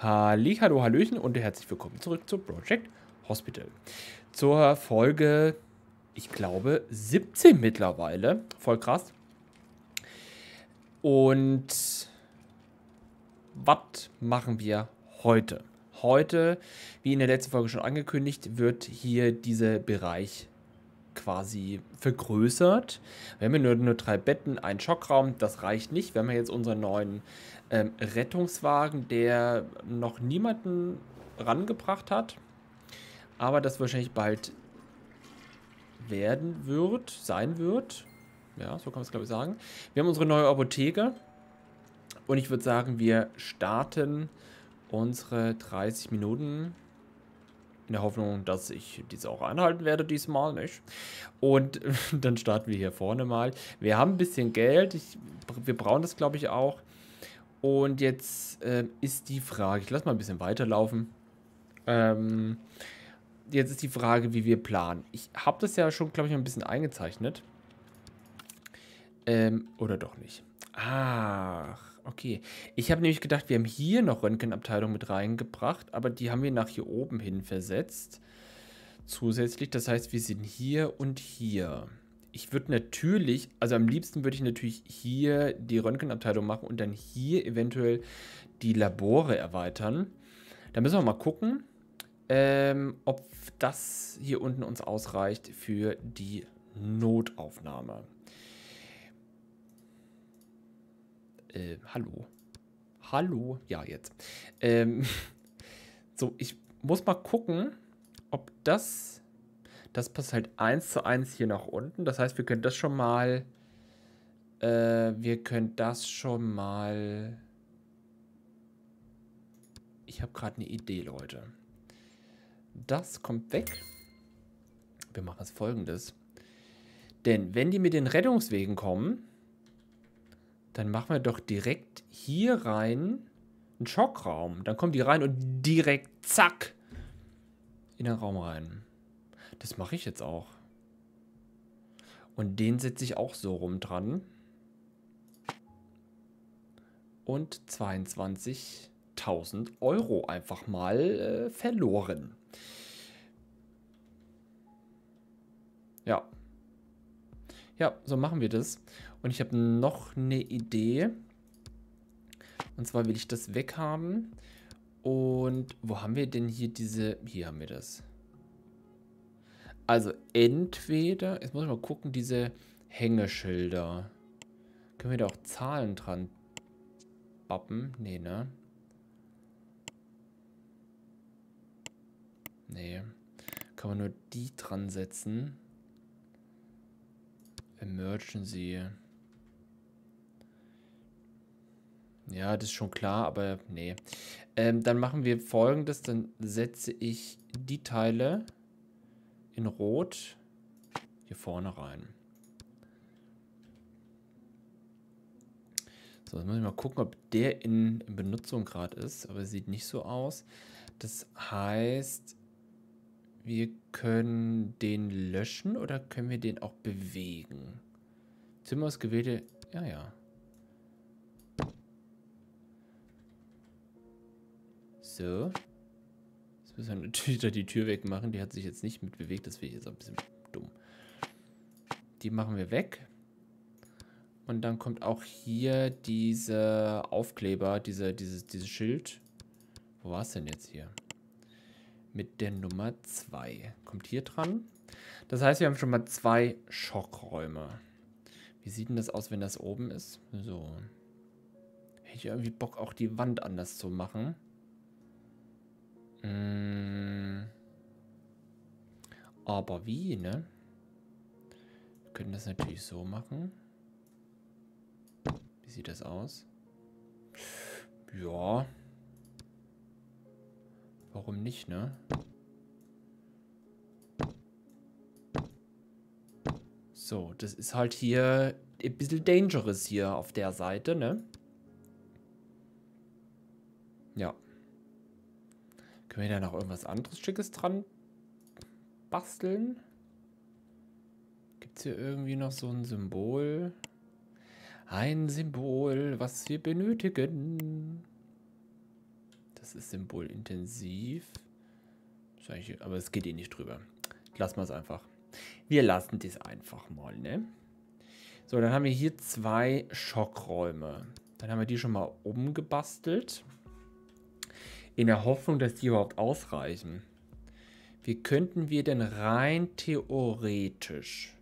Hallo, Hallöchen und herzlich willkommen zurück zu Project Hospital. Zur Folge, ich glaube, 17 mittlerweile. Voll krass. Und was machen wir heute? Heute, wie in der letzten Folge schon angekündigt, wird hier dieser Bereich quasi vergrößert. Wir haben ja nur, nur drei Betten, einen Schockraum, das reicht nicht. Wir haben jetzt unseren neuen ähm, Rettungswagen, der noch niemanden rangebracht hat, aber das wahrscheinlich bald werden wird, sein wird. Ja, so kann man es glaube ich sagen. Wir haben unsere neue Apotheke und ich würde sagen, wir starten unsere 30 Minuten in der Hoffnung, dass ich diese auch einhalten werde diesmal, nicht? Und dann starten wir hier vorne mal. Wir haben ein bisschen Geld. Ich, wir brauchen das, glaube ich, auch. Und jetzt äh, ist die Frage, ich lasse mal ein bisschen weiterlaufen. Ähm, jetzt ist die Frage, wie wir planen. Ich habe das ja schon, glaube ich, ein bisschen eingezeichnet. Ähm, oder doch nicht. Ach, okay. Ich habe nämlich gedacht, wir haben hier noch Röntgenabteilung mit reingebracht, aber die haben wir nach hier oben hin versetzt. Zusätzlich, das heißt, wir sind hier und hier. Ich würde natürlich, also am liebsten würde ich natürlich hier die Röntgenabteilung machen und dann hier eventuell die Labore erweitern. Da müssen wir mal gucken, ähm, ob das hier unten uns ausreicht für die Notaufnahme. Äh, hallo. Hallo. Ja, jetzt. Ähm, so, ich muss mal gucken, ob das... Das passt halt eins zu eins hier nach unten. Das heißt, wir können das schon mal... Äh, wir können das schon mal... Ich habe gerade eine Idee, Leute. Das kommt weg. Wir machen es folgendes. Denn wenn die mit den Rettungswegen kommen, dann machen wir doch direkt hier rein einen Schockraum. Dann kommen die rein und direkt zack in den Raum rein. Das mache ich jetzt auch. Und den setze ich auch so rum dran. Und 22.000 Euro einfach mal äh, verloren. Ja. Ja, so machen wir das. Und ich habe noch eine Idee. Und zwar will ich das weghaben. Und wo haben wir denn hier diese... Hier haben wir das. Also entweder... Jetzt muss ich mal gucken, diese Hängeschilder. Können wir da auch Zahlen dran bappen? Nee, ne? Nee. Kann man nur die dran setzen. Emergency. Ja, das ist schon klar, aber nee. Ähm, dann machen wir folgendes. Dann setze ich die Teile in Rot hier vorne rein. So, jetzt muss ich mal gucken, ob der in, in Benutzung gerade ist. Aber sieht nicht so aus. Das heißt, wir können den löschen oder können wir den auch bewegen? Zimmer ist. Ja, ja. So. Müssen wir natürlich da die Tür wegmachen. Die hat sich jetzt nicht mitbewegt. Das wäre jetzt ein bisschen dumm. Die machen wir weg. Und dann kommt auch hier dieser Aufkleber, diese, dieses, dieses Schild. Wo war es denn jetzt hier? mit der Nummer 2. Kommt hier dran. Das heißt, wir haben schon mal zwei Schockräume. Wie sieht denn das aus, wenn das oben ist? So. Hätte ich irgendwie Bock, auch die Wand anders zu machen. Mmh. Aber wie, ne? Wir können das natürlich so machen. Wie sieht das aus? Ja. Warum nicht, ne? So, das ist halt hier ein bisschen dangerous hier auf der Seite, ne? Ja. Können wir da noch irgendwas anderes Schickes dran basteln? Gibt es hier irgendwie noch so ein Symbol? Ein Symbol, was wir benötigen. Das ist symbolintensiv. Aber es geht eh nicht drüber. Lassen wir es einfach. Wir lassen das einfach mal, ne? So, dann haben wir hier zwei Schockräume. Dann haben wir die schon mal umgebastelt. In der Hoffnung, dass die überhaupt ausreichen. Wie könnten wir denn rein theoretisch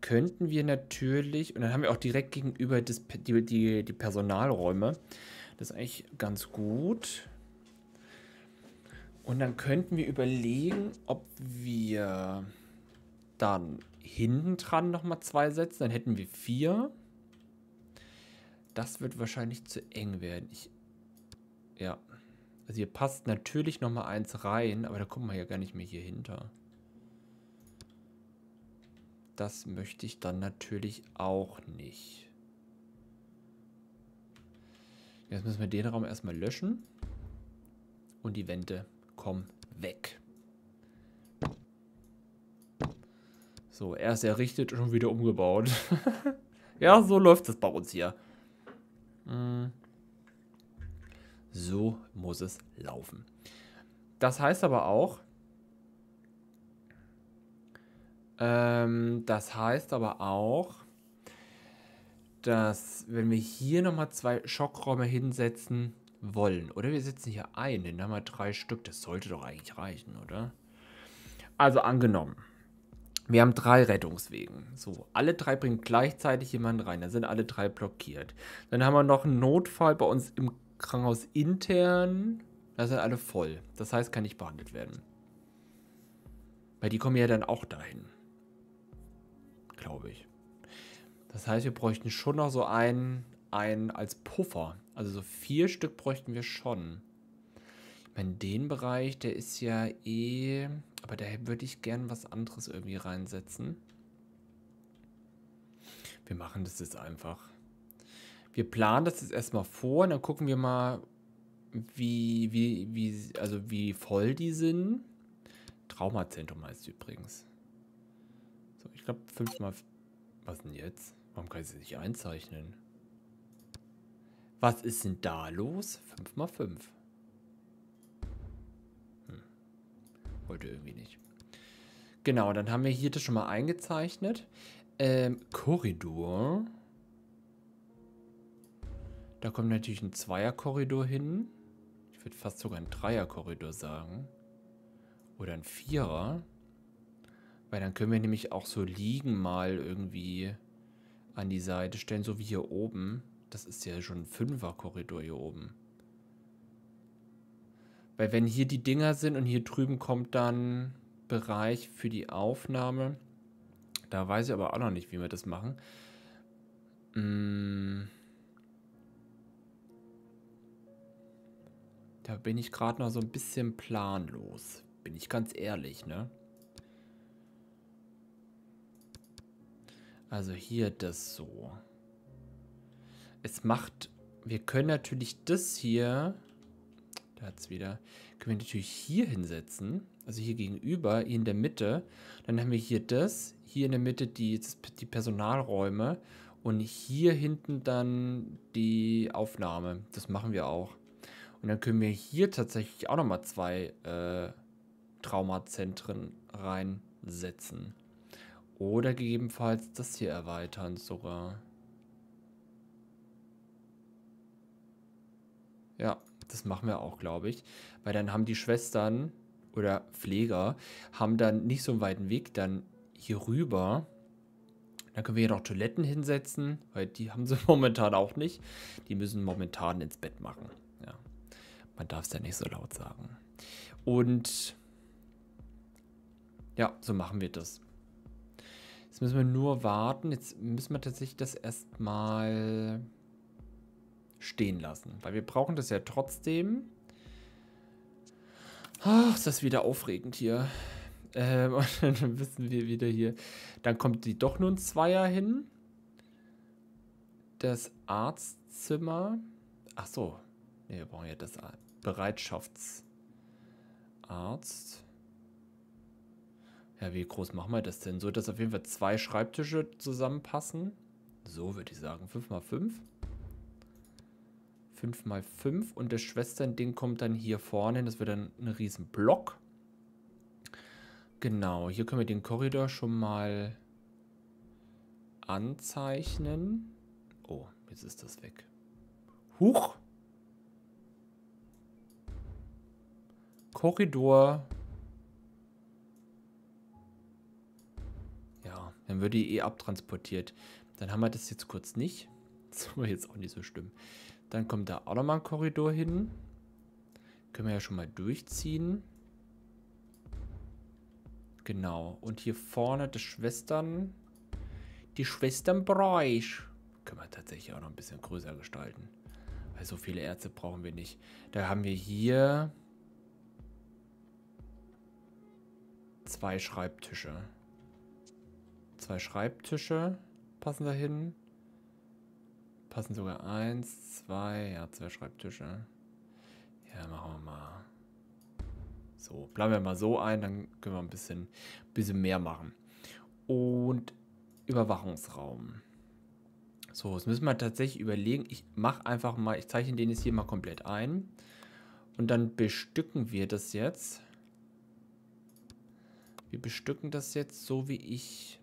könnten wir natürlich, und dann haben wir auch direkt gegenüber das, die, die, die Personalräume. Das ist eigentlich ganz gut. Und dann könnten wir überlegen, ob wir dann hinten dran nochmal zwei setzen. Dann hätten wir vier. Das wird wahrscheinlich zu eng werden. Ich, ja. Also hier passt natürlich nochmal eins rein, aber da kommen wir ja gar nicht mehr hier hinter. Das möchte ich dann natürlich auch nicht. Jetzt müssen wir den Raum erstmal löschen. Und die Wände kommen weg. So, erst errichtet und schon wieder umgebaut. ja, so läuft es bei uns hier. Hm. So muss es laufen. Das heißt aber auch, ähm, das heißt aber auch, dass wenn wir hier nochmal zwei Schockräume hinsetzen wollen, oder wir setzen hier einen, dann haben wir drei Stück, das sollte doch eigentlich reichen, oder? Also angenommen, wir haben drei Rettungswegen. So, alle drei bringen gleichzeitig jemanden rein. Dann sind alle drei blockiert. Dann haben wir noch einen Notfall bei uns im Krankenhaus intern. Da sind alle voll. Das heißt, kann nicht behandelt werden. Weil die kommen ja dann auch dahin. Glaube ich. Das heißt, wir bräuchten schon noch so einen, einen als Puffer. Also so vier Stück bräuchten wir schon. Ich meine, den Bereich, der ist ja eh aber da würde ich gern was anderes irgendwie reinsetzen. Wir machen das jetzt einfach. Wir planen das jetzt erstmal vor und dann gucken wir mal, wie, wie, wie, also wie voll die sind. Traumazentrum heißt übrigens. So, ich glaube fünfmal. Was denn jetzt? Warum kann ich sie nicht einzeichnen? Was ist denn da los? 5 mal 5. Wollte irgendwie nicht. Genau, dann haben wir hier das schon mal eingezeichnet. Ähm, Korridor. Da kommt natürlich ein Zweierkorridor hin. Ich würde fast sogar ein Dreierkorridor sagen. Oder ein Vierer. Weil dann können wir nämlich auch so liegen mal irgendwie an die Seite stellen, so wie hier oben. Das ist ja schon ein Fünferkorridor hier oben. Weil wenn hier die Dinger sind und hier drüben kommt dann Bereich für die Aufnahme. Da weiß ich aber auch noch nicht, wie wir das machen. Hm. Da bin ich gerade noch so ein bisschen planlos. Bin ich ganz ehrlich, ne? Also hier das so. Es macht... Wir können natürlich das hier da hat es wieder. Können wir natürlich hier hinsetzen. Also hier gegenüber, hier in der Mitte. Dann haben wir hier das. Hier in der Mitte die, die Personalräume. Und hier hinten dann die Aufnahme. Das machen wir auch. Und dann können wir hier tatsächlich auch nochmal zwei äh, Traumazentren reinsetzen. Oder gegebenenfalls das hier erweitern sogar. Ja, das machen wir auch, glaube ich. Weil dann haben die Schwestern oder Pfleger haben dann nicht so einen weiten Weg dann hier rüber. Dann können wir hier noch Toiletten hinsetzen, weil die haben sie momentan auch nicht. Die müssen momentan ins Bett machen. Ja. Man darf es ja nicht so laut sagen. Und ja, so machen wir das. Jetzt müssen wir nur warten. Jetzt müssen wir tatsächlich das erstmal stehen lassen. Weil wir brauchen das ja trotzdem. Ach, ist das wieder aufregend hier. Ähm, und dann wissen wir wieder hier. Dann kommt die doch nur ein Zweier hin. Das Arztzimmer. Ach so. Ne, wir brauchen ja das Bereitschaftsarzt. Ja, wie groß machen wir das denn? So, dass auf jeden Fall zwei Schreibtische zusammenpassen. So würde ich sagen. 5 mal 5. 5 mal 5 und das Schwesternding kommt dann hier vorne hin. Das wird dann ein riesen Block. Genau, hier können wir den Korridor schon mal anzeichnen. Oh, jetzt ist das weg. Huch! Korridor. Ja, dann wird die eh abtransportiert. Dann haben wir das jetzt kurz nicht. Das war jetzt auch nicht so schlimm. Dann kommt da auch nochmal ein Korridor hin. Können wir ja schon mal durchziehen. Genau. Und hier vorne das Schwestern... Die Schwesternbräuch. Können wir tatsächlich auch noch ein bisschen größer gestalten. Weil so viele Ärzte brauchen wir nicht. Da haben wir hier... Zwei Schreibtische. Zwei Schreibtische passen da hin. Passen sogar eins, zwei, ja, zwei Schreibtische. Ja, machen wir mal. So, bleiben wir mal so ein, dann können wir ein bisschen, bisschen mehr machen. Und Überwachungsraum. So, jetzt müssen wir tatsächlich überlegen. Ich mache einfach mal, ich zeichne den jetzt hier mal komplett ein. Und dann bestücken wir das jetzt. Wir bestücken das jetzt so, wie ich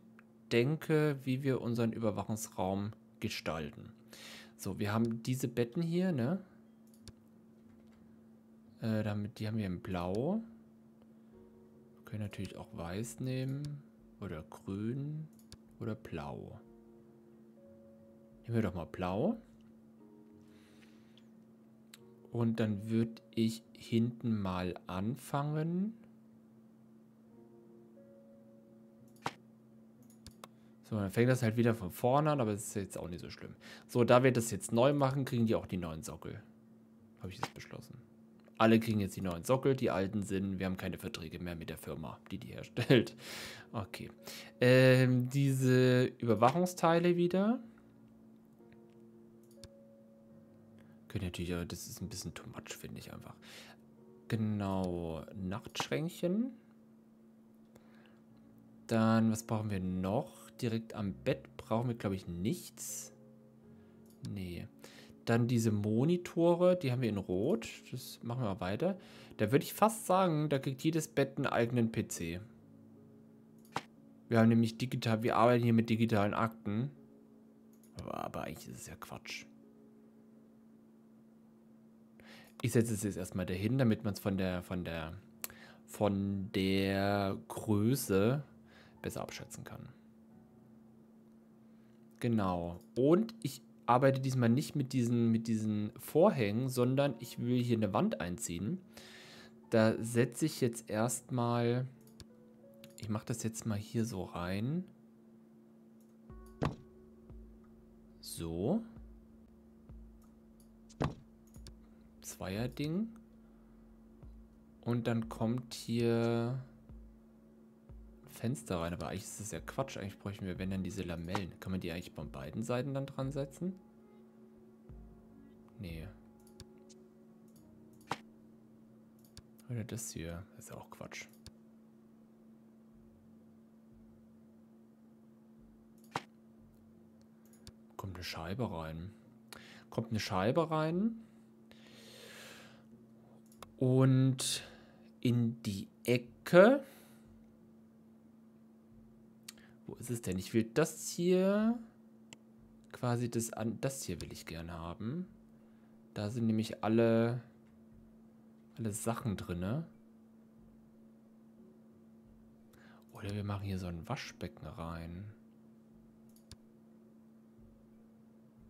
denke, wie wir unseren Überwachungsraum gestalten. So, wir haben diese Betten hier, ne? Äh, damit, die haben wir in Blau. Wir können natürlich auch Weiß nehmen. Oder Grün. Oder Blau. Nehmen wir doch mal Blau. Und dann würde ich hinten mal anfangen. Dann fängt das halt wieder von vorne an, aber es ist jetzt auch nicht so schlimm. So, da wir das jetzt neu machen, kriegen die auch die neuen Sockel. Habe ich jetzt beschlossen. Alle kriegen jetzt die neuen Sockel, die alten sind. Wir haben keine Verträge mehr mit der Firma, die die herstellt. Okay. Ähm, diese Überwachungsteile wieder. Können natürlich, aber das ist ein bisschen too much, finde ich einfach. Genau, Nachtschränkchen. Dann, was brauchen wir noch? Direkt am Bett brauchen wir, glaube ich, nichts. Nee. Dann diese Monitore, die haben wir in Rot. Das machen wir weiter. Da würde ich fast sagen, da kriegt jedes Bett einen eigenen PC. Wir haben nämlich digital, wir arbeiten hier mit digitalen Akten. Aber, aber eigentlich ist es ja Quatsch. Ich setze es jetzt erstmal dahin, damit man es von der, von der, von der Größe besser abschätzen kann. Genau. Und ich arbeite diesmal nicht mit diesen, mit diesen Vorhängen, sondern ich will hier eine Wand einziehen. Da setze ich jetzt erstmal... Ich mache das jetzt mal hier so rein. So. Zweierding. Und dann kommt hier Fenster rein, aber eigentlich ist das ja Quatsch. Eigentlich bräuchten wir, wenn dann diese Lamellen. Kann man die eigentlich von beiden Seiten dann dran setzen? Nee. Oder das hier. Das ist ja auch Quatsch. Kommt eine Scheibe rein. Kommt eine Scheibe rein. Und in die Ecke wo ist es denn? Ich will das hier, quasi das an, das hier will ich gerne haben. Da sind nämlich alle, alle Sachen drin. Oder wir machen hier so ein Waschbecken rein.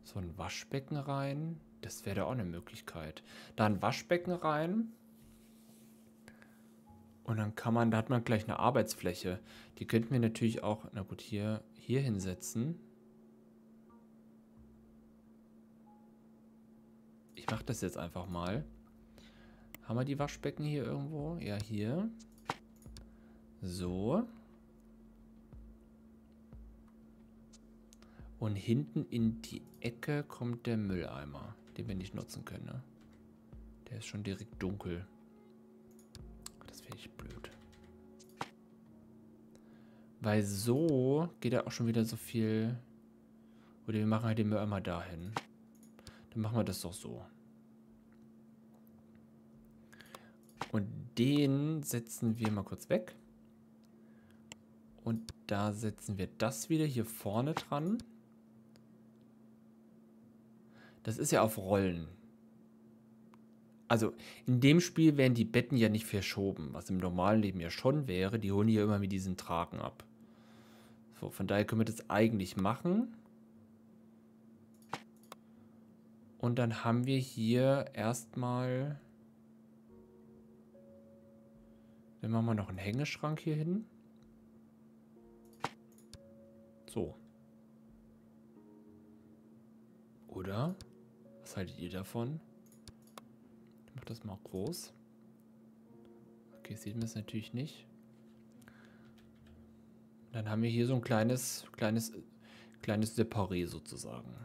So ein Waschbecken rein. Das wäre da auch eine Möglichkeit. Da ein Waschbecken rein. Und dann kann man, da hat man gleich eine Arbeitsfläche. Die könnten wir natürlich auch, na gut, hier, hier hinsetzen. Ich mache das jetzt einfach mal. Haben wir die Waschbecken hier irgendwo? Ja, hier. So. Und hinten in die Ecke kommt der Mülleimer, den wir nicht nutzen können. Ne? Der ist schon direkt dunkel finde ich blöd. Weil so geht ja auch schon wieder so viel... Oder wir machen halt den Mörder mal dahin. Dann machen wir das doch so. Und den setzen wir mal kurz weg. Und da setzen wir das wieder hier vorne dran. Das ist ja auf Rollen. Also in dem Spiel werden die Betten ja nicht verschoben, was im normalen Leben ja schon wäre. Die holen hier immer mit diesen Tragen ab. So, von daher können wir das eigentlich machen. Und dann haben wir hier erstmal... Dann machen wir noch einen Hängeschrank hier hin. So. Oder? Was haltet ihr davon? Ich mach das mal groß. Okay, sieht man es natürlich nicht. Dann haben wir hier so ein kleines, kleines, kleines Separé sozusagen.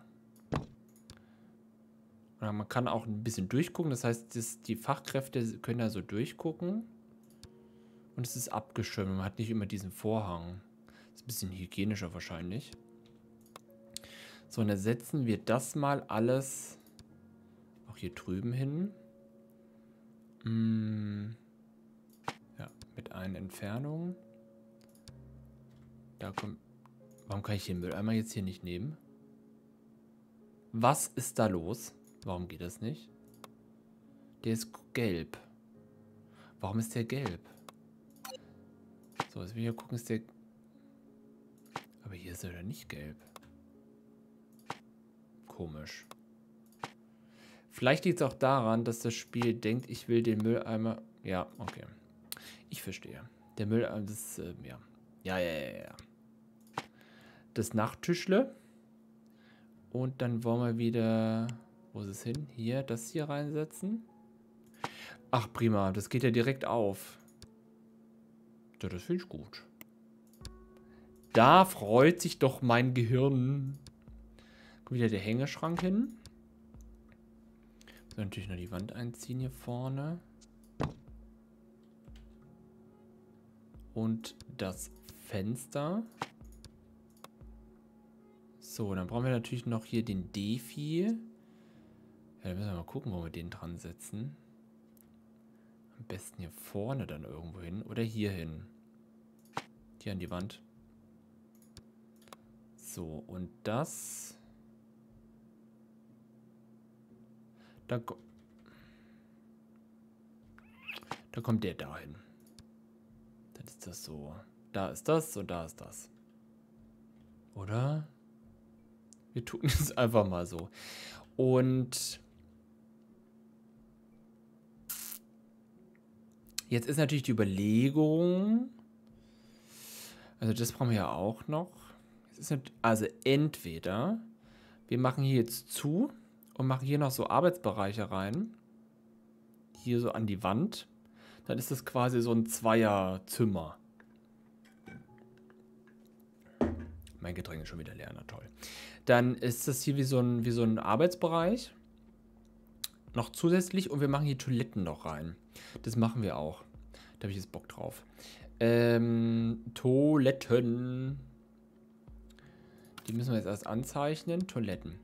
Und man kann auch ein bisschen durchgucken. Das heißt, das, die Fachkräfte können da so durchgucken. Und es ist abgeschirmt. Man hat nicht immer diesen Vorhang. Ist ein bisschen hygienischer wahrscheinlich. So, und dann setzen wir das mal alles auch hier drüben hin. Hm. Ja, mit einer Entfernung. Da kommt... Warum kann ich den Mülleimer jetzt hier nicht nehmen? Was ist da los? Warum geht das nicht? Der ist gelb. Warum ist der gelb? So, jetzt will ich ja gucken, ist der aber hier ist er nicht gelb. Komisch. Vielleicht liegt es auch daran, dass das Spiel denkt, ich will den Mülleimer... Ja, okay. Ich verstehe. Der Mülleimer, das, äh, ja. Ja, ja, ja, ja. Das Nachttischle. Und dann wollen wir wieder... Wo ist es hin? Hier, das hier reinsetzen. Ach, prima. Das geht ja direkt auf. Ja, das finde ich gut. Da freut sich doch mein Gehirn. Kommt wieder der Hängeschrank hin. So, natürlich noch die Wand einziehen hier vorne. Und das Fenster. So, dann brauchen wir natürlich noch hier den Defi. Ja, dann müssen wir mal gucken, wo wir den dran setzen. Am besten hier vorne dann irgendwo hin. Oder hier hin. Hier an die Wand. So, und das... Da, da kommt der dahin. Dann ist das so. Da ist das und da ist das. Oder? Wir tun es einfach mal so. Und jetzt ist natürlich die Überlegung, also das brauchen wir ja auch noch also entweder wir machen hier jetzt zu und machen hier noch so Arbeitsbereiche rein. Hier so an die Wand. Dann ist das quasi so ein Zweierzimmer. Mein Getränk ist schon wieder leer, na toll. Dann ist das hier wie so ein, wie so ein Arbeitsbereich. Noch zusätzlich und wir machen hier Toiletten noch rein. Das machen wir auch. Da habe ich jetzt Bock drauf. Ähm, Toiletten. Die müssen wir jetzt erst anzeichnen. Toiletten.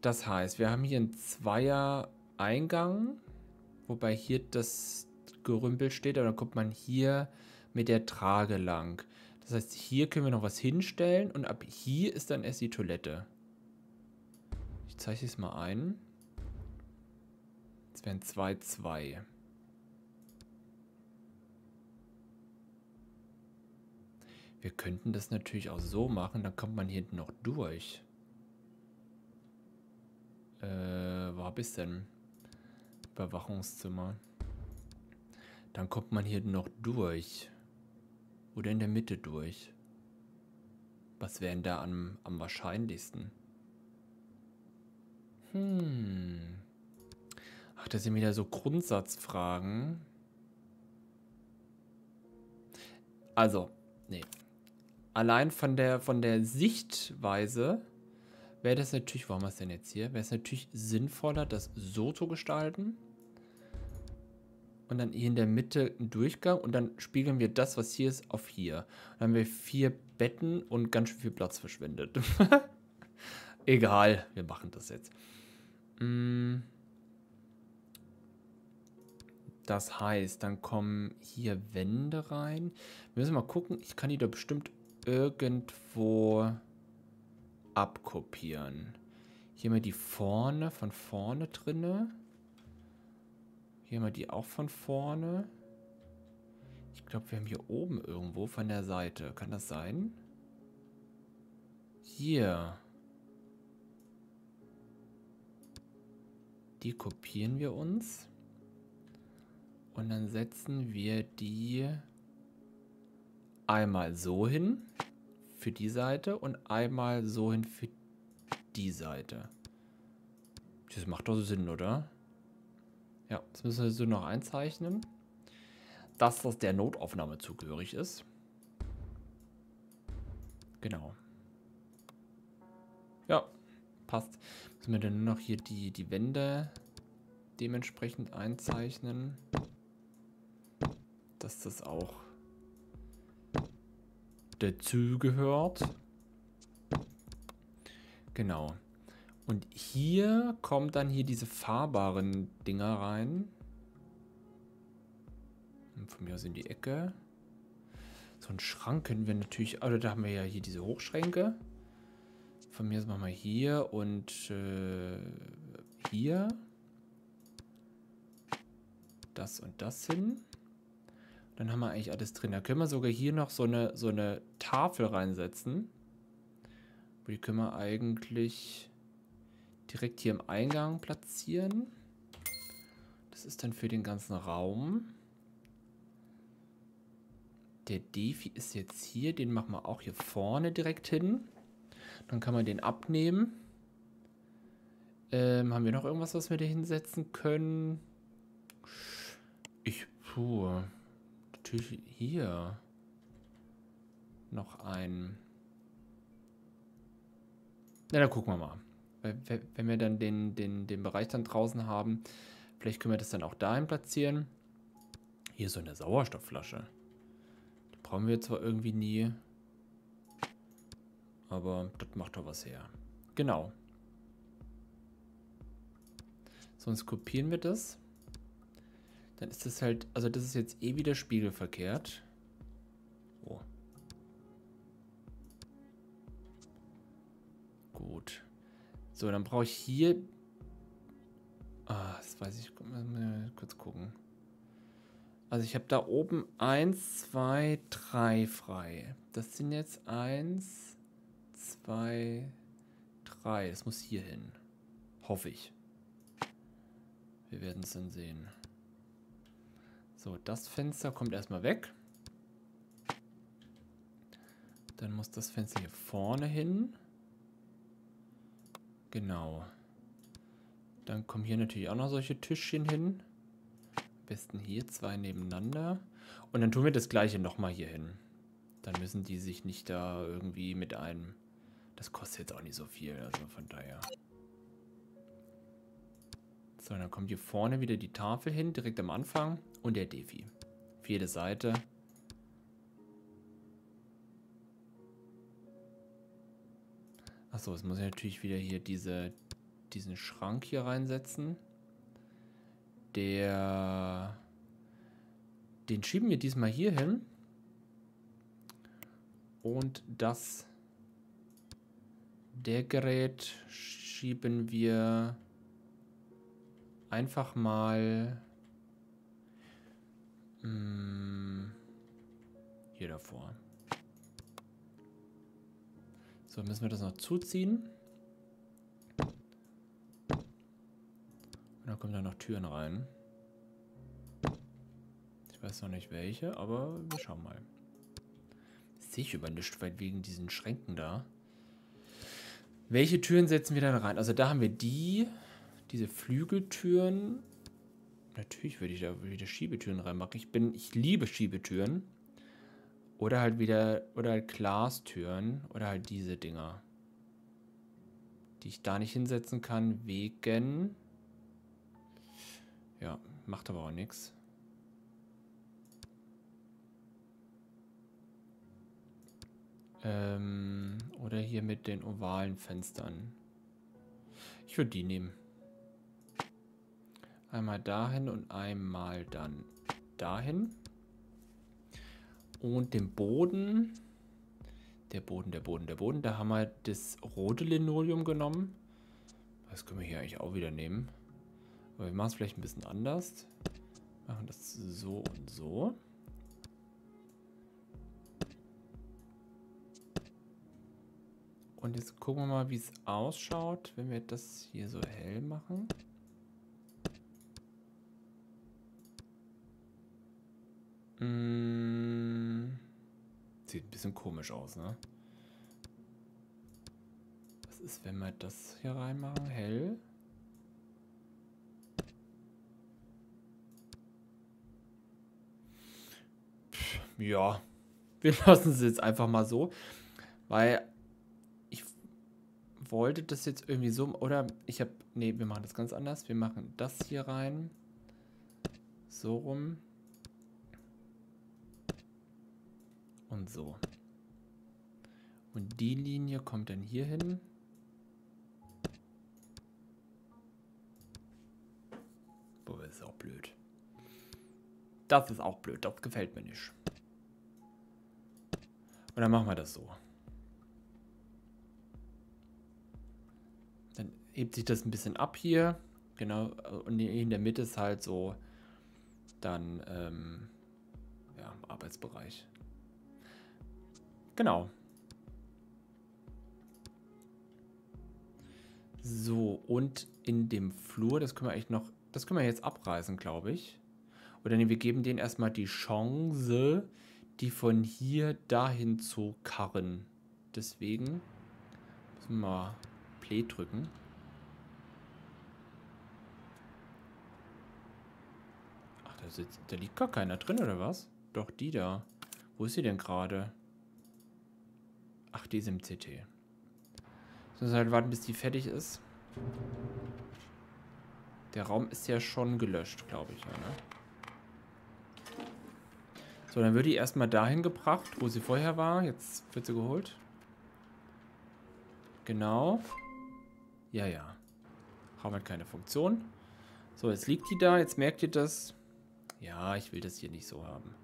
Das heißt, wir haben hier einen Zweier-Eingang, wobei hier das Gerümpel steht, aber dann kommt man hier mit der Trage lang. Das heißt, hier können wir noch was hinstellen und ab hier ist dann erst die Toilette. Ich zeichne es mal ein. Das wären zwei, zwei. Wir könnten das natürlich auch so machen, dann kommt man hier noch durch. Äh, wo hab ich's denn? Überwachungszimmer. Dann kommt man hier noch durch. Oder in der Mitte durch. Was wäre denn da am, am wahrscheinlichsten? Hm. Ach, das sind wieder so Grundsatzfragen. Also, nee, allein von der, von der Sichtweise wäre das natürlich, warum ist denn jetzt hier? Wäre es natürlich sinnvoller, das so zu gestalten. Und dann hier in der Mitte einen Durchgang und dann spiegeln wir das, was hier ist, auf hier. Dann haben wir vier Betten und ganz schön viel Platz verschwendet. Egal, wir machen das jetzt. Mm. Das heißt, dann kommen hier Wände rein. Wir müssen mal gucken. Ich kann die da bestimmt irgendwo abkopieren. Hier mal die vorne, von vorne drinne. Hier mal die auch von vorne. Ich glaube, wir haben hier oben irgendwo von der Seite. Kann das sein? Hier. Die kopieren wir uns. Und dann setzen wir die einmal so hin für die Seite und einmal so hin für die Seite. Das macht doch Sinn, oder? Ja, das müssen wir so noch einzeichnen, dass das der Notaufnahme zugehörig ist. Genau. Ja, passt. Müssen wir dann nur noch hier die, die Wände dementsprechend einzeichnen, dass das auch dazu gehört. Genau. Und hier kommt dann hier diese fahrbaren Dinger rein. Und von mir aus in die Ecke. So einen Schrank können wir natürlich... Also da haben wir ja hier diese Hochschränke. Von mir aus machen wir hier und äh, hier. Das und das hin. Dann haben wir eigentlich alles drin. Da können wir sogar hier noch so eine, so eine Tafel reinsetzen. Die können wir eigentlich direkt hier im Eingang platzieren. Das ist dann für den ganzen Raum. Der Defi ist jetzt hier. Den machen wir auch hier vorne direkt hin. Dann kann man den abnehmen. Ähm, haben wir noch irgendwas, was wir da hinsetzen können? Ich, puh natürlich hier noch ein... Na, dann gucken wir mal. Wenn wir dann den, den, den Bereich dann draußen haben, vielleicht können wir das dann auch dahin platzieren. Hier so eine Sauerstoffflasche. Die brauchen wir zwar irgendwie nie, aber das macht doch was her. Genau. Sonst kopieren wir das. Dann ist das halt, also das ist jetzt eh wieder spiegelverkehrt. Oh. Gut. So, dann brauche ich hier... Ah, das weiß ich. Kurz gucken. Also ich habe da oben 1, 2, 3 frei. Das sind jetzt 1, 2, 3. Das muss hier hin. Hoffe ich. Wir werden es dann sehen. So, das Fenster kommt erstmal weg. Dann muss das Fenster hier vorne hin. Genau. Dann kommen hier natürlich auch noch solche Tischchen hin. Am besten hier zwei nebeneinander. Und dann tun wir das gleiche nochmal hier hin. Dann müssen die sich nicht da irgendwie mit einem... Das kostet jetzt auch nicht so viel, also von daher... So, dann kommt hier vorne wieder die Tafel hin, direkt am Anfang. Und der Defi. Für jede Seite. Achso, jetzt muss ich natürlich wieder hier diese, diesen Schrank hier reinsetzen. Der... Den schieben wir diesmal hier hin. Und das... Der Gerät schieben wir einfach mal mh, hm, hier davor. So, müssen wir das noch zuziehen. Und dann kommen da noch Türen rein. Ich weiß noch nicht welche, aber wir schauen mal. Sehe ich über nicht, weil wegen diesen Schränken da. Welche Türen setzen wir dann rein? Also da haben wir die diese Flügeltüren. Natürlich würde ich da wieder Schiebetüren reinmachen. Ich bin, ich liebe Schiebetüren. Oder halt wieder, oder halt Glastüren. Oder halt diese Dinger. Die ich da nicht hinsetzen kann, wegen... Ja, macht aber auch nichts. Ähm, oder hier mit den ovalen Fenstern. Ich würde die nehmen. Einmal dahin und einmal dann dahin. Und den Boden, der Boden, der Boden, der Boden, da haben wir das rote Linoleum genommen. Das können wir hier eigentlich auch wieder nehmen. Aber wir machen es vielleicht ein bisschen anders. Machen das so und so. Und jetzt gucken wir mal, wie es ausschaut, wenn wir das hier so hell machen. Mm, sieht ein bisschen komisch aus, ne? Was ist, wenn wir das hier reinmachen? Hell. Pff, ja, wir lassen es jetzt einfach mal so, weil wollte das jetzt irgendwie so, oder ich habe, nee, wir machen das ganz anders. Wir machen das hier rein, so rum und so. Und die Linie kommt dann hier hin. Boah, das ist auch blöd. Das ist auch blöd, das gefällt mir nicht. Und dann machen wir das so. hebt sich das ein bisschen ab hier. Genau, und in der Mitte ist halt so dann ähm, ja, Arbeitsbereich. Genau. So, und in dem Flur, das können wir eigentlich noch, das können wir jetzt abreißen, glaube ich. Oder nee, wir geben denen erstmal die Chance, die von hier dahin zu karren. Deswegen müssen wir mal Play drücken. Da, sitzt, da liegt gar keiner drin, oder was? Doch, die da. Wo ist sie denn gerade? Ach, die ist im CT. Müssen halt warten, bis die fertig ist. Der Raum ist ja schon gelöscht, glaube ich. Ja, ne? So, dann wird die erstmal dahin gebracht, wo sie vorher war. Jetzt wird sie geholt. Genau. Ja, ja. Haben halt keine Funktion. So, jetzt liegt die da. Jetzt merkt ihr das. Ja, ich will das hier nicht so haben.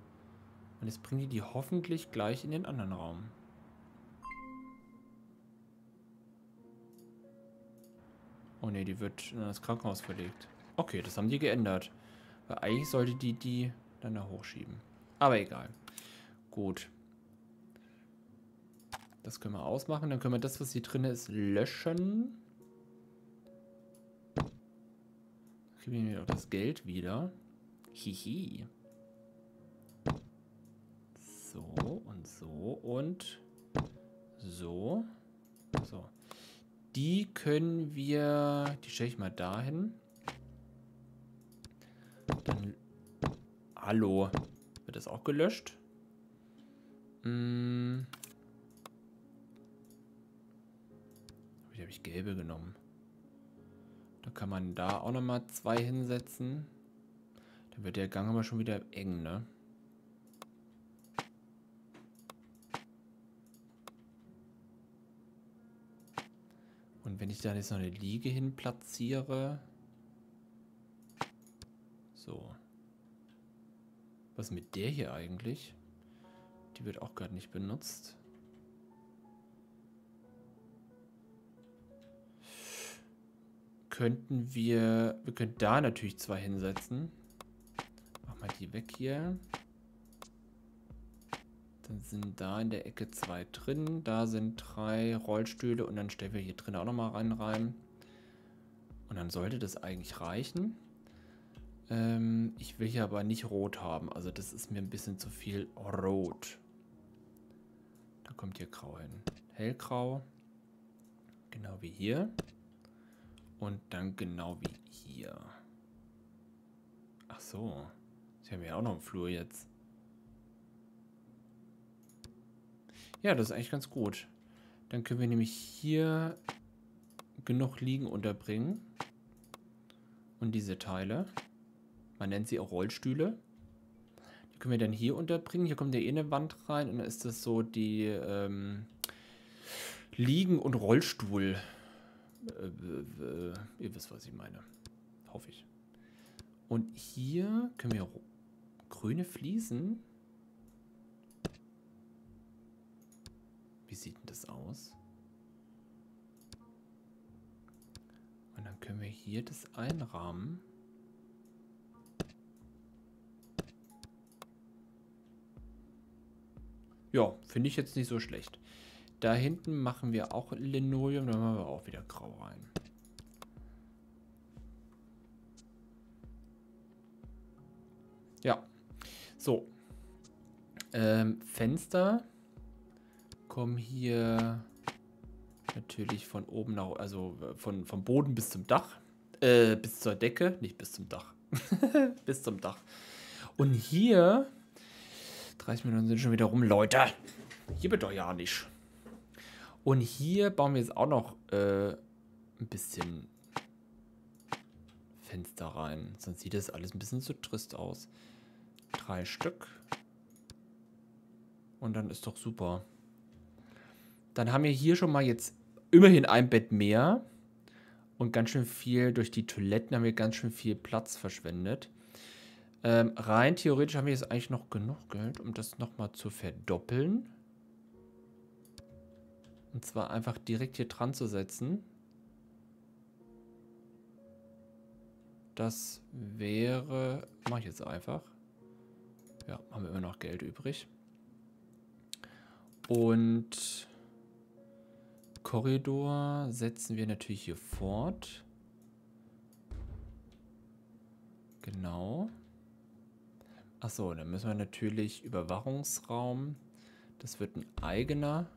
Und jetzt bringen die die hoffentlich gleich in den anderen Raum. Oh ne, die wird in das Krankenhaus verlegt. Okay, das haben die geändert. Weil eigentlich sollte die die dann da hochschieben. Aber egal. Gut. Das können wir ausmachen. Dann können wir das, was hier drin ist, löschen. Dann kriegen wir auch das Geld wieder. Hihi. So und so und so. So. Die können wir... Die stelle ich mal dahin. Dann... Hallo. Wird das auch gelöscht? Hm. Wie habe ich gelbe genommen? Da kann man da auch nochmal zwei hinsetzen. Dann wird der Gang aber schon wieder eng, ne? Wenn ich da jetzt noch eine Liege hin platziere... So. Was ist mit der hier eigentlich? Die wird auch gerade nicht benutzt. Könnten wir... Wir können da natürlich zwei hinsetzen mal die weg hier. Dann sind da in der Ecke zwei drin. Da sind drei Rollstühle und dann stellen wir hier drin auch nochmal rein rein. Und dann sollte das eigentlich reichen. Ähm, ich will hier aber nicht rot haben. Also das ist mir ein bisschen zu viel rot. Da kommt hier grau hin. Hellgrau. Genau wie hier. Und dann genau wie hier. Ach so. Sie haben ja auch noch einen Flur jetzt. Ja, das ist eigentlich ganz gut. Dann können wir nämlich hier genug Liegen unterbringen. Und diese Teile. Man nennt sie auch Rollstühle. Die können wir dann hier unterbringen. Hier kommt ja eh eine Wand rein. Und dann ist das so die ähm, Liegen- und Rollstuhl. Äh, äh, ihr wisst, was ich meine. Hoffe ich. Und hier können wir grüne Fliesen. Wie sieht denn das aus? Und dann können wir hier das einrahmen. Ja, finde ich jetzt nicht so schlecht. Da hinten machen wir auch Linoleum, da machen wir auch wieder grau rein. Ja. So. Ähm, Fenster kommen hier natürlich von oben nach, also von, vom Boden bis zum Dach. Äh, bis zur Decke, nicht bis zum Dach. bis zum Dach. Und hier, 30 Minuten sind schon wieder rum, Leute. Hier bitte ja nicht. Und hier bauen wir jetzt auch noch äh, ein bisschen Fenster rein. Sonst sieht das alles ein bisschen zu trist aus. Drei Stück. Und dann ist doch super. Dann haben wir hier schon mal jetzt immerhin ein Bett mehr. Und ganz schön viel durch die Toiletten haben wir ganz schön viel Platz verschwendet. Ähm, rein theoretisch haben wir jetzt eigentlich noch genug Geld, um das nochmal zu verdoppeln. Und zwar einfach direkt hier dran zu setzen. Das wäre... Mache ich jetzt einfach. Ja, haben wir immer noch Geld übrig. Und Korridor setzen wir natürlich hier fort. Genau. Achso, dann müssen wir natürlich Überwachungsraum. Das wird ein eigener.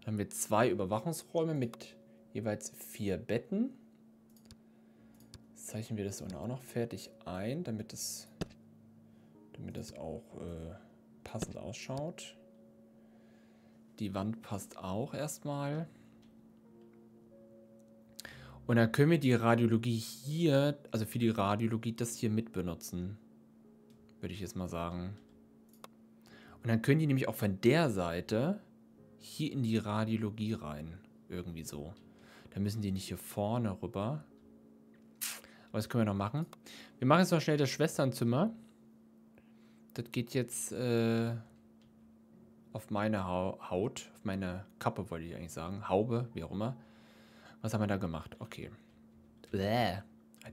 Dann haben wir zwei Überwachungsräume mit jeweils vier Betten. Zeichnen wir das auch noch fertig ein, damit es damit es auch äh, passend ausschaut. Die Wand passt auch erstmal. Und dann können wir die Radiologie hier, also für die Radiologie, das hier mit benutzen. Würde ich jetzt mal sagen. Und dann können die nämlich auch von der Seite hier in die Radiologie rein. Irgendwie so. Da müssen die nicht hier vorne rüber. Aber das können wir noch machen. Wir machen jetzt noch schnell das Schwesternzimmer. Das geht jetzt äh, auf meine Haut, auf meine Kappe wollte ich eigentlich sagen. Haube, wie auch immer. Was haben wir da gemacht? Okay. Bäh.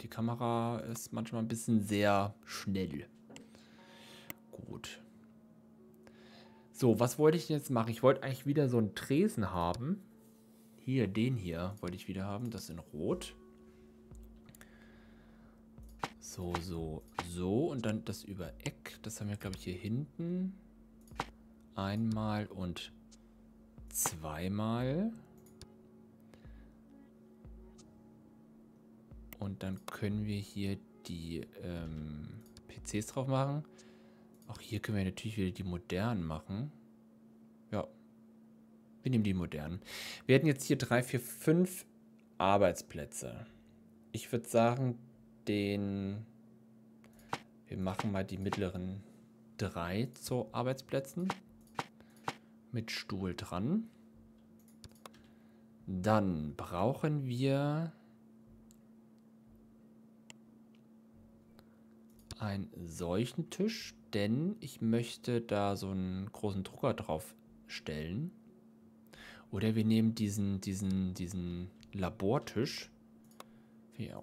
Die Kamera ist manchmal ein bisschen sehr schnell. Gut. So, was wollte ich jetzt machen? Ich wollte eigentlich wieder so einen Tresen haben. Hier, den hier wollte ich wieder haben. Das in Rot. So, so, so. Und dann das über Eck. Das haben wir, glaube ich, hier hinten. Einmal und zweimal. Und dann können wir hier die ähm, PCs drauf machen. Auch hier können wir natürlich wieder die modernen machen. Ja. Wir nehmen die modernen. Wir hätten jetzt hier drei, vier, fünf Arbeitsplätze. Ich würde sagen, den... Wir machen mal die mittleren drei zu Arbeitsplätzen. Mit Stuhl dran. Dann brauchen wir einen solchen Tisch, denn ich möchte da so einen großen Drucker drauf stellen. Oder wir nehmen diesen, diesen, diesen Labortisch. Ja,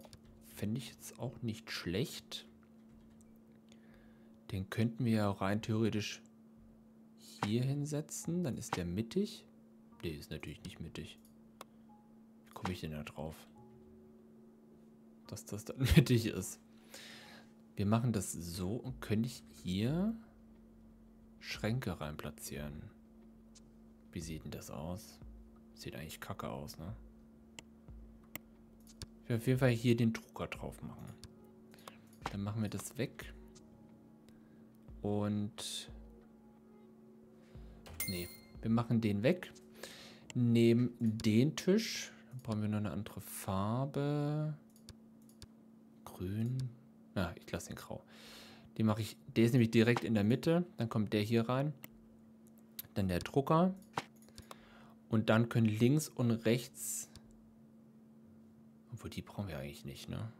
fände ich jetzt auch nicht schlecht. Den könnten wir ja rein theoretisch hier hinsetzen. Dann ist der mittig. Ne, ist natürlich nicht mittig. Wie komme ich denn da drauf? Dass das dann mittig ist. Wir machen das so und können ich hier Schränke rein platzieren. Wie sieht denn das aus? Sieht eigentlich kacke aus, ne? Ich will auf jeden Fall hier den Drucker drauf machen. Dann machen wir das weg. Und... Nee, wir machen den weg. Nehmen den Tisch. Dann brauchen wir noch eine andere Farbe. Grün. Ja, ich lasse den grau. Den mache ich, der ist nämlich direkt in der Mitte. Dann kommt der hier rein. Dann der Drucker. Und dann können links und rechts... Obwohl, die brauchen wir eigentlich nicht, ne?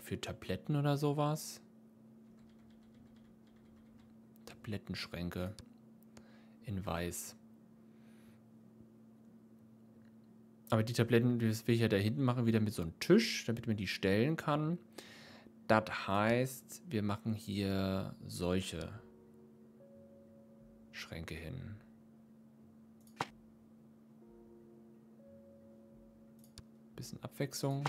Für Tabletten oder sowas. Tablettenschränke. In weiß. Aber die Tabletten, das will ich ja da hinten machen, wieder mit so einem Tisch, damit man die stellen kann. Das heißt, wir machen hier solche Schränke hin. Bisschen Abwechslung.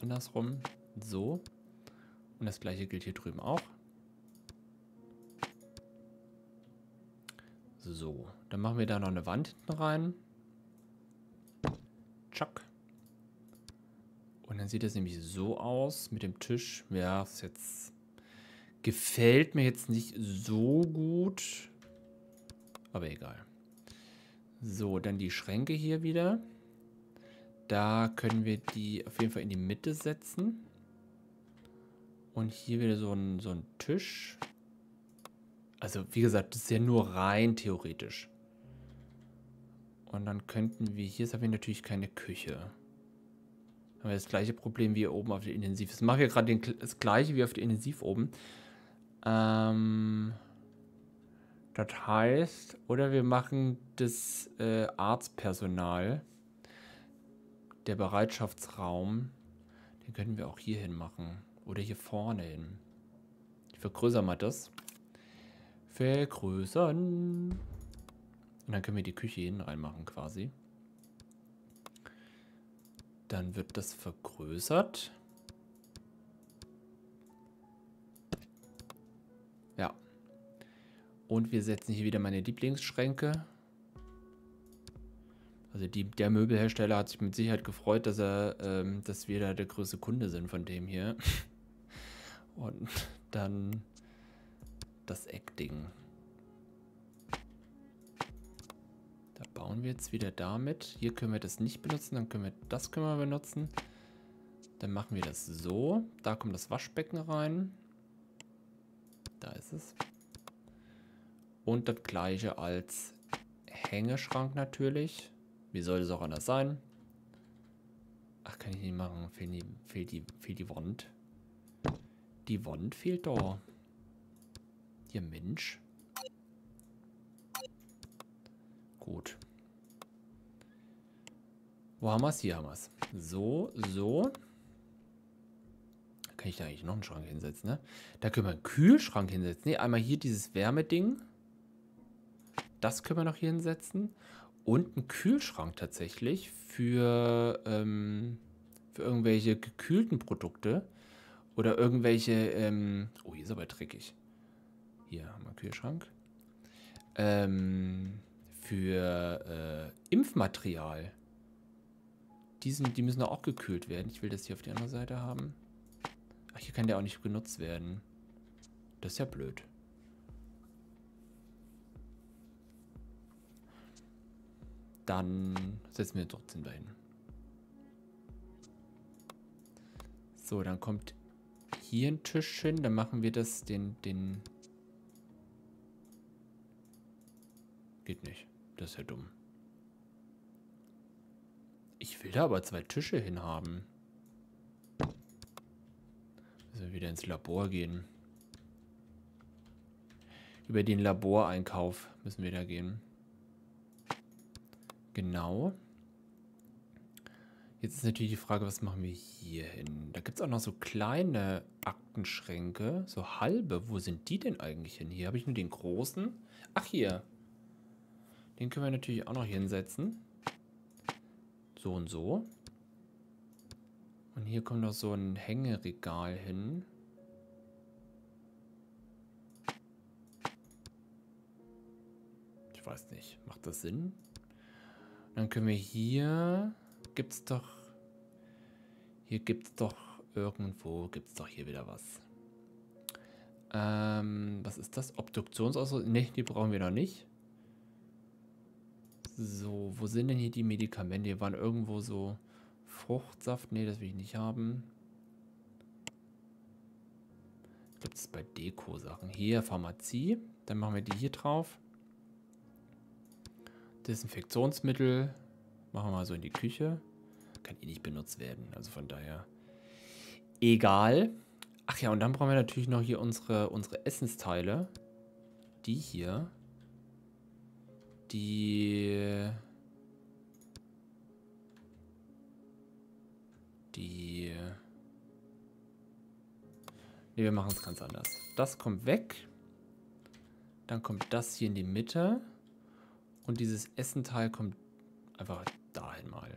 Andersrum. So. Und das gleiche gilt hier drüben auch. So, dann machen wir da noch eine Wand hinten rein. Chuck. Und dann sieht das nämlich so aus mit dem Tisch. Ja, ist jetzt gefällt mir jetzt nicht so gut. Aber egal. So, dann die Schränke hier wieder. Da können wir die auf jeden Fall in die Mitte setzen. Und hier wieder so ein, so ein Tisch. Also, wie gesagt, das ist ja nur rein theoretisch. Und dann könnten wir, hier ist aber natürlich keine Küche. Haben wir das gleiche Problem wie hier oben auf der Intensiv. Das machen wir gerade das gleiche wie auf der Intensiv oben. Ähm, das heißt, oder wir machen das äh, Arztpersonal, der Bereitschaftsraum, den könnten wir auch hier hin machen. Oder hier vorne hin. Ich vergrößere mal das. Vergrößern. Und dann können wir die Küche hinten reinmachen quasi. Dann wird das vergrößert. Ja. Und wir setzen hier wieder meine Lieblingsschränke. Also die, der Möbelhersteller hat sich mit Sicherheit gefreut, dass er, ähm, dass wir da der größte Kunde sind von dem hier. Und dann das Eckding. Bauen wir jetzt wieder damit. Hier können wir das nicht benutzen, dann können wir das können wir benutzen. Dann machen wir das so. Da kommt das Waschbecken rein. Da ist es. Und das gleiche als Hängeschrank natürlich. Wie soll es auch anders sein? Ach, kann ich nicht machen. Fehlt die, fehlt die, fehlt die Wand. Die Wand fehlt doch. Hier, Mensch. Gut. Wo haben wir es? Hier haben wir es. So, so. Kann ich da eigentlich noch einen Schrank hinsetzen, ne? Da können wir einen Kühlschrank hinsetzen. Ne, einmal hier dieses Wärmeding. Das können wir noch hier hinsetzen. Und einen Kühlschrank tatsächlich für, ähm, für irgendwelche gekühlten Produkte. Oder irgendwelche, ähm, oh, hier ist aber dreckig. Hier haben wir einen Kühlschrank. Ähm, für äh, Impfmaterial. Die, sind, die müssen auch gekühlt werden. Ich will das hier auf die andere Seite haben. Ach, hier kann der auch nicht genutzt werden. Das ist ja blöd. Dann setzen wir trotzdem dahin. So, dann kommt hier ein Tisch hin. Dann machen wir das, den, den... Geht nicht. Das ist ja dumm. Ich will da aber zwei Tische hinhaben. Müssen wir wieder ins Labor gehen. Über den Laboreinkauf müssen wir da gehen. Genau. Jetzt ist natürlich die Frage, was machen wir hier hin? Da gibt es auch noch so kleine Aktenschränke, so halbe. Wo sind die denn eigentlich hin? Hier habe ich nur den großen. Ach, hier. Den können wir natürlich auch noch hinsetzen. So und so. Und hier kommt noch so ein Hängeregal hin. Ich weiß nicht, macht das Sinn? dann können wir hier, gibt es doch, hier gibt es doch irgendwo, gibt es doch hier wieder was. Ähm, was ist das? Obduktionsausrüstung? Ne, die brauchen wir noch nicht. So, wo sind denn hier die Medikamente? Hier waren irgendwo so Fruchtsaft. Ne, das will ich nicht haben. Das ist bei Deko-Sachen. Hier Pharmazie. Dann machen wir die hier drauf. Desinfektionsmittel. Machen wir mal so in die Küche. Kann eh nicht benutzt werden. Also von daher Egal. Ach ja, und dann brauchen wir natürlich noch hier unsere, unsere Essensteile. Die hier. Die... Die... Ne, wir machen es ganz anders. Das kommt weg. Dann kommt das hier in die Mitte. Und dieses Essenteil kommt einfach dahin mal.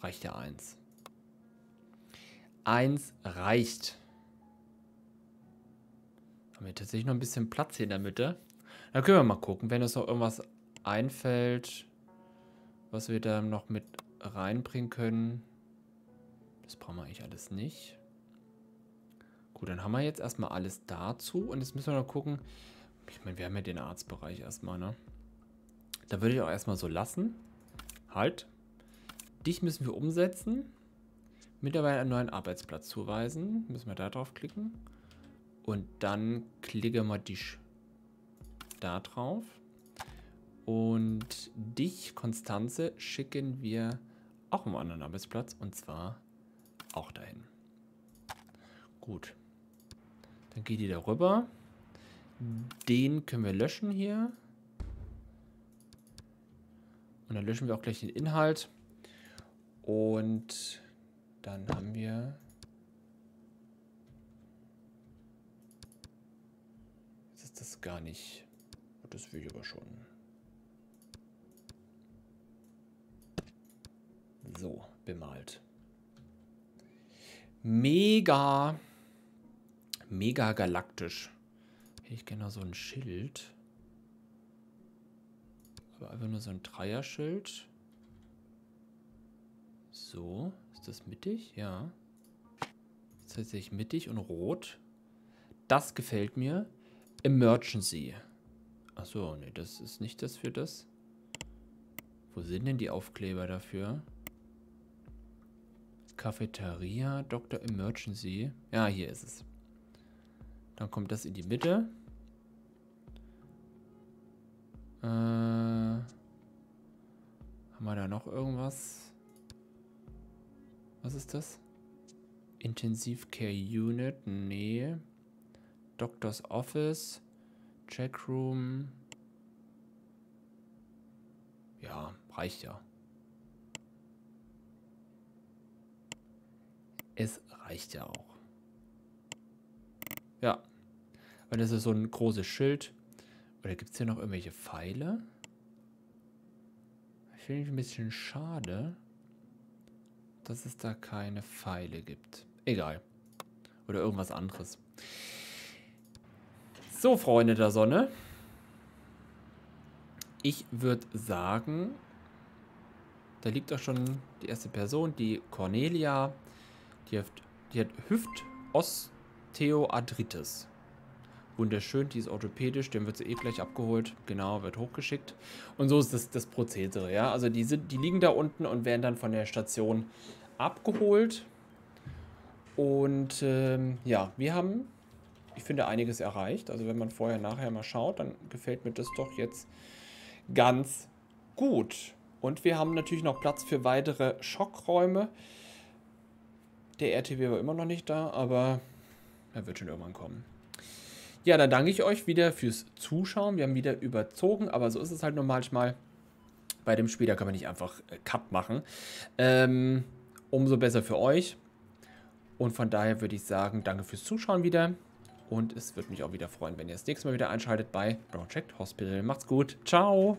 Reicht ja eins. Eins reicht. Haben wir tatsächlich noch ein bisschen Platz hier in der Mitte. Dann können wir mal gucken, wenn uns noch irgendwas einfällt, was wir da noch mit reinbringen können. Das brauchen wir eigentlich alles nicht. Gut, dann haben wir jetzt erstmal alles dazu. Und jetzt müssen wir noch gucken. Ich meine, wir haben ja den Arztbereich erstmal, ne? Da würde ich auch erstmal so lassen. Halt. Dich müssen wir umsetzen. Mittlerweile einen neuen Arbeitsplatz zuweisen. Müssen wir da drauf klicken. Und dann klicken wir dich da drauf. Und dich, Konstanze, schicken wir auch um anderen Arbeitsplatz. Und zwar auch dahin. Gut. Dann geht die da rüber. Den können wir löschen hier. Und dann löschen wir auch gleich den Inhalt. Und dann haben wir... Jetzt ist das gar nicht... Das will ich aber schon. So, bemalt mega, mega galaktisch. Hätte ich gerne so ein Schild. Aber einfach nur so ein Dreierschild. So, ist das mittig? Ja. Ist tatsächlich mittig und rot. Das gefällt mir. Emergency. Achso, nee, das ist nicht das für das. Wo sind denn die Aufkleber dafür? Cafeteria, Dr. Emergency. Ja, hier ist es. Dann kommt das in die Mitte. Äh, haben wir da noch irgendwas? Was ist das? Intensive Care Unit? Nee. Doctor's Office. Checkroom. Ja, reicht ja. Es reicht ja auch. Ja. Und das ist so ein großes Schild. Oder gibt es hier noch irgendwelche Pfeile? Finde ich ein bisschen schade, dass es da keine Pfeile gibt. Egal. Oder irgendwas anderes. So, Freunde der Sonne. Ich würde sagen, da liegt auch schon die erste Person, die Cornelia. Die hat, die hat Hüftosteoarthritis. Wunderschön, die ist orthopädisch, dann wird sie eh gleich abgeholt. Genau, wird hochgeschickt. Und so ist das, das Prozedere, ja. Also die, sind, die liegen da unten und werden dann von der Station abgeholt. Und ähm, ja, wir haben, ich finde, einiges erreicht. Also wenn man vorher, nachher mal schaut, dann gefällt mir das doch jetzt ganz gut. Und wir haben natürlich noch Platz für weitere Schockräume. Der RTW war immer noch nicht da, aber er wird schon irgendwann kommen. Ja, dann danke ich euch wieder fürs Zuschauen. Wir haben wieder überzogen, aber so ist es halt nur manchmal. Bei dem Spiel, da kann man nicht einfach äh, Cut machen. Ähm, umso besser für euch. Und von daher würde ich sagen, danke fürs Zuschauen wieder. Und es würde mich auch wieder freuen, wenn ihr das nächste Mal wieder einschaltet bei Project Hospital. Macht's gut. Ciao.